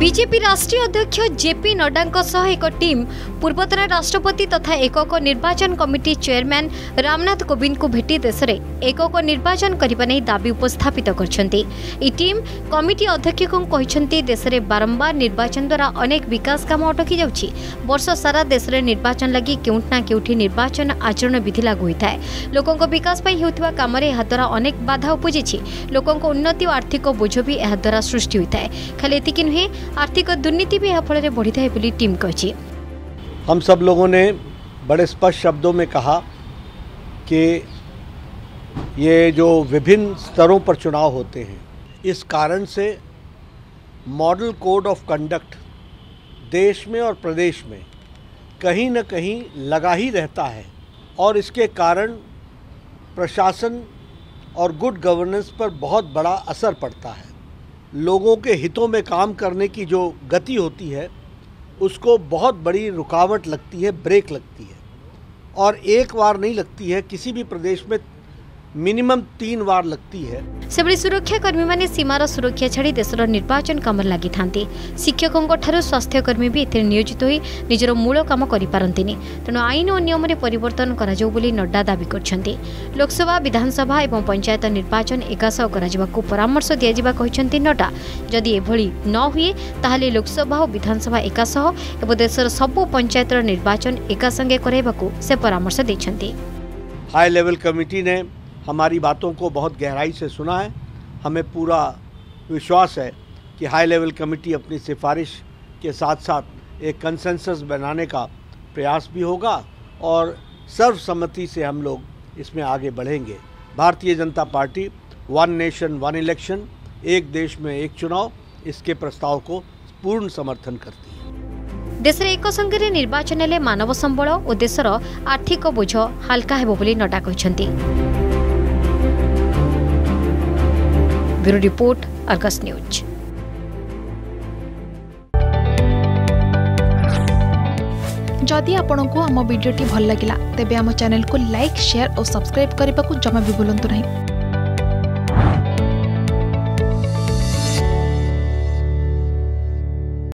BJP ରାଷ୍ଟ୍ରୀୟ ଅଧ୍ୟକ୍ଷ JP ନଡ୍ଡାଙ୍କ ସହ ଏକ ଟିମ୍ ପୂର୍ବତନ ରାଷ୍ଟ୍ରପତି ତଥା ଏକକ ନିର୍ବାଚନ କମିଟି ଚେୟାରମ୍ୟାନ୍ ରାମନାଥ କୋବିନ୍ଦଙ୍କୁ ଭେଟି ଦେଶରେ ଏକକ ନିର୍ବାଚନ କରିବା ନେଇ ଦାବି ଉପସ୍ଥାପିତ କରିଛନ୍ତି। ଏହି ଟିମ୍ କମିଟି ଅଧ୍ୟକ୍ଷଙ୍କୁ କହିଛନ୍ତି ଦେଶରେ ବାରମ୍ବାର ନିର୍ବାଚନ ଦ୍ୱାରା ଅନେକ ବିକାଶ କାମ ଅଟକି ଯାଉଛି। ବର୍ଷ ସାରା ଦେଶରେ ନିର୍ବାଚନ ଲାଗି କେଉଁଠି ନା କେଉଁଠି ନିର୍ବାଚନ ଆଚରଣ ବିଧି ଲାଗୁ ହୋଇଥାଏ। ଲୋକଙ୍କ ବିକାଶ ପାଇଁ ହେଉଥିବା କାମରେ ଏହାଦ୍ୱାରା ଅନେକ ବାଧା ଉପୁଜିଛି। ଲୋକଙ୍କ ଉନ୍ନତି ଓ ଆର୍ଥିକ ବୋଝ ବି ଏହାଦ୍ୱାରା ସୃଷ୍ଟି ହୋଇଥାଏ। ଖାଲି ଏତିକି ନୁହେଁ आर्थिक दुर्नीति भी यहाँ बढ़ी बोली टीम कही हम सब लोगों ने बड़े स्पष्ट शब्दों में कहा कि ये जो विभिन्न स्तरों पर चुनाव होते हैं, इस कारण से मॉडल कोड ऑफ़ कंडक्ट देश में और प्रदेश में कहीं न कहीं लगा ही रहता है और इसके कारण प्रशासन और गुड गवर्नेंस पर बहुत बड़ा असर पड़ता है। लोगों के हितों में काम करने की जो गति होती है, उसको बहुत बड़ी रुकावट लगती है, ब्रेक लगती है। और एक बार नहीं लगती है, किसी भी प्रदेश में मिनिमम तीन बार लगती है ସେଭଳି ସୁରକ୍ଷାକର୍ମୀ ମାନେ ସୀମାର ସୁରକ୍ଷା ଛାଡ଼ି ଦେଶର ନିର୍ବାଚନ କାମରେ ଲାଗିଥାନ୍ତି ଶିକ୍ଷକଙ୍କଠାରୁ ସ୍ୱାସ୍ଥ୍ୟକର୍ମୀ ବି ଏଥିରେ ନିୟୋଜିତ ହୋଇ ନିଜର ମୂଳ କାମ କରିପାରନ୍ତିନି ତେଣୁ ଆଇନ ଓ ନିୟମରେ ପରିବର୍ତ୍ତନ କରାଯାଉ ବୋଲି ନଡ୍ଡା ଦାବି କରିଛନ୍ତି ଲୋକସଭା ବିଧାନସଭା ଏବଂ ପଞ୍ଚାୟତ ନିର୍ବାଚନ ଏକାସହ କରାଯିବାକୁ ପରାମର୍ଶ ଦିଆଯିବା କହିଛନ୍ତି ନଡ୍ଡା ଯଦି ଏଭଳି ନ ହୁଏ ତାହେଲେ ଲୋକସଭା ଓ ବିଧାନସଭା ଏକାସହ ଏବଂ ଦେଶର ସବୁ ପଞ୍ଚାୟତର ନିର୍ବାଚନ ଏକାସଙ୍ଗେ କରାଇବାକୁ ସେ ପରାମର୍ଶ ଦେଇଛନ୍ତି हाई लेवल कमेटी ने हमारी बातों को बहुत गहराई से सुना है हमें पूरा विश्वास है कि हाई लेवल कमेटी अपनी सिफारिश के साथ साथ एक कंसेंसस बनाने का प्रयास भी होगा और सर्वसम्मति से हम लोग इसमें आगे बढ़ेंगे Bharatiya Janata party one nation one election एक देश में एक चुनाव इसके प्रस्ताव को पूर्ण समर्थन करती है ଦେଶରେ ଏକ ସଙ୍ଗରେ ନିର୍ବାଚନ ହେଲେ ମାନବ ସମ୍ବଳ ଓ ଦେଶର ଆର୍ଥିକ ବୋଝ ହାଲକା ହେବ ବୋଲି ନଡ୍ଡା କହିଛନ୍ତି ब्यूरो रिपोर्ट, अर्गस न्यूज़। जदि आपण को आम भिडी भल लगा तेब आम चेल्क लाइक, शेयर और सब्सक्राइब करने को जमा भी बुलां नहीं।